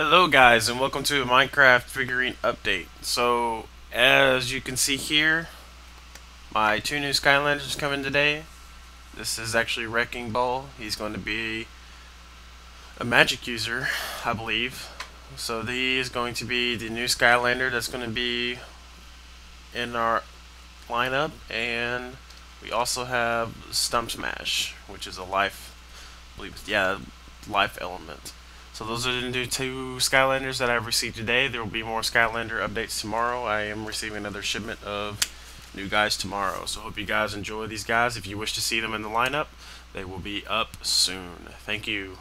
Hello guys and welcome to a Minecraft figurine update. So as you can see here, my two new Skylanders coming today. This is actually Wrecking Ball. He's going to be a magic user, I believe. So he is going to be the new Skylander that's going to be in our lineup and we also have Stump Smash, which is a life, I believe, yeah, life element. So those are the two Skylanders that I've received today. There will be more Skylander updates tomorrow. I am receiving another shipment of new guys tomorrow. So hope you guys enjoy these guys. If you wish to see them in the lineup, they will be up soon. Thank you.